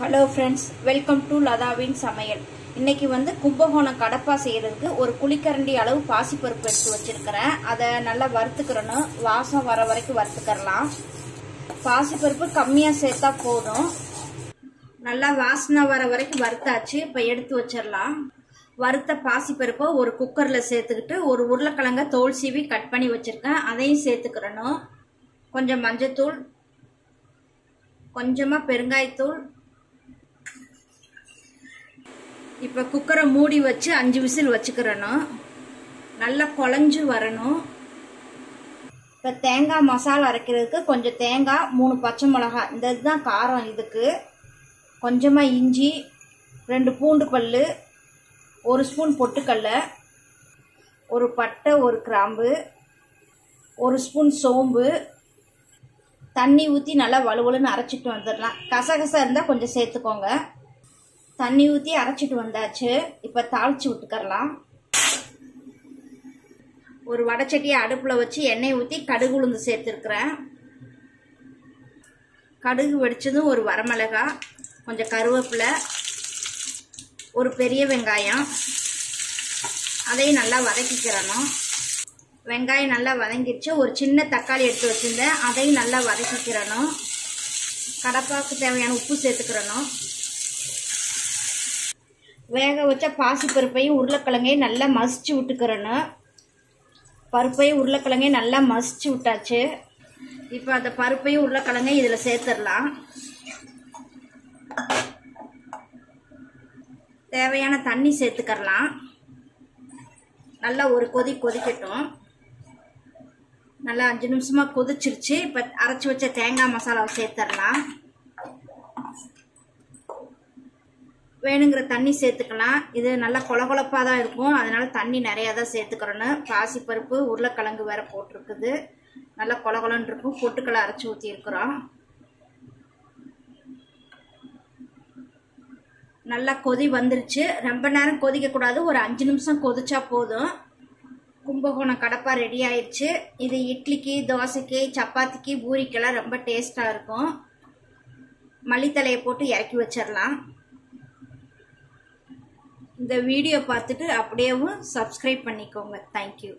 Hello friends welcome to லதாவின் சமையல் இன்னைக்கு வந்து கும்பகோணம் கடப்பா செய்யறதுக்கு ஒரு குளிக்கரண்டி அளவு பாசிப்பருப்பு எடுத்து வச்சிருக்கிறேன். அதை நல்லா வறுத்துக்கிறணும். வாசம் வர வரைக்கும் வறுத்துக்கிறலாம் பாசிப்பருப்பு கம்மியாக சேர்த்தா போதும். நல்லா வாசனை வர வரைக்கும் வறுத்தாச்சு. இப்போ எடுத்து வச்சிடலாம். வறுத்த பாசிப்பருப்பை ஒரு குக்கரில் சேர்த்துக்கிட்டு ஒரு உருளைக்கிழங்க தோல் சீவி கட் பண்ணி வச்சுருக்கேன். அதையும் சேர்த்துக்கிறணும். கொஞ்சம் மஞ்சத்தூள் கொஞ்சமாக பெருங்காயத்தூள் இப்போ குக்கரை மூடி வச்சு அஞ்சு விசில் வச்சுக்கிறணும் நல்லா குழஞ்சு வரணும். இப்போ தேங்காய் மசாலா அரைக்கிறதுக்கு கொஞ்சம் தேங்காய் மூணு பச்சை மிளகா. இந்த இதுதான் காரம் இதுக்கு. கொஞ்சமாக இஞ்சி ரெண்டு பூண்டு பல் ஒரு ஸ்பூன் பொட்டுக்கல்ல ஒரு பட்டை ஒரு கிராம்பு ஒரு ஸ்பூன் சோம்பு. தண்ணி ஊற்றி நல்லா வலுவலுன்னு அரைச்சிட்டு வந்துடலாம். கசகசா இருந்தால் கொஞ்சம் சேர்த்துக்கோங்க. தண்ணி ஊற்றி அரைச்சிட்டு வந்தாச்சு. இப்போ தாளித்து விட்டுக்கரலாம் ஒரு வடைச்சட்டியை அடுப்பில் வச்சு எண்ணெய் ஊற்றி கடுகு உளுந்து சேர்த்துருக்குறேன். கடுகு வெடிச்சதும் ஒரு வரமிளகா கொஞ்சம் கருவேப்பிலை ஒரு பெரிய வெங்காயம். அதையும் நல்லா வதக்கிக்கிறணும். வெங்காயம் நல்லா வதங்கிடுச்சு. ஒரு சின்ன தக்காளி எடுத்து வச்சுருந்தேன். அதையும் நல்லா வதக்கிக்கிறணும். கடப்பாக்கு தேவையான உப்பு சேர்த்துக்கிறணும். வேக வச்ச பாசி பருப்பையும் உருளைக்கிழங்கையும் நல்லா மசிச்சு விட்டுக்கிறணும். பருப்பையும் உருளைக்கிழங்கையும் நல்லா மசிச்சு விட்டாச்சு. இப்போ அந்த பருப்பையும் உருளைக்கிழங்கையும் இதில் சேர்த்துடலாம். தேவையான தண்ணி சேர்த்துக்கரலாம் நல்லா ஒரு கொதி கொதிக்கட்டும். நல்லா அஞ்சு நிமிஷமாக கொதிச்சிருச்சு. இப்போ அரைச்சி வச்ச தேங்காய் மசாலாவை சேர்த்துடலாம். வேணுங்கிற தண்ணி சேர்த்துக்கலாம். இது நல்லா கொலகொலப்பாக தான் இருக்கும். அதனால் தண்ணி நிறையா தான் சேர்த்துக்கிறணும் பாசிப்பருப்பு உருளைக்கிழங்கு வேற போட்டிருக்குது. நல்லா கொலகொலன்னு இருக்கும். பொட்டுக்களை அரைச்சி ஊற்றிருக்கிறோம் நல்லா கொதி வந்துருச்சு. ரொம்ப நேரம் கொதிக்கக்கூடாது ஒரு அஞ்சு நிமிஷம் கொதிச்சா போதும். கும்பகோணம் கடப்பா ரெடி ஆயிடுச்சு இது இட்லிக்கு தோசைக்கு சப்பாத்திக்கு பூரிக்கெல்லாம் ரொம்ப டேஸ்ட்டாக இருக்கும். மல்லித்தலையை போட்டு இறக்கி வச்சிடலாம் இந்த வீடியோ பார்த்துட்டு அப்படியேவும் சப்ஸ்கிரைப் பண்ணிக்கோங்க. தேங்க்யூ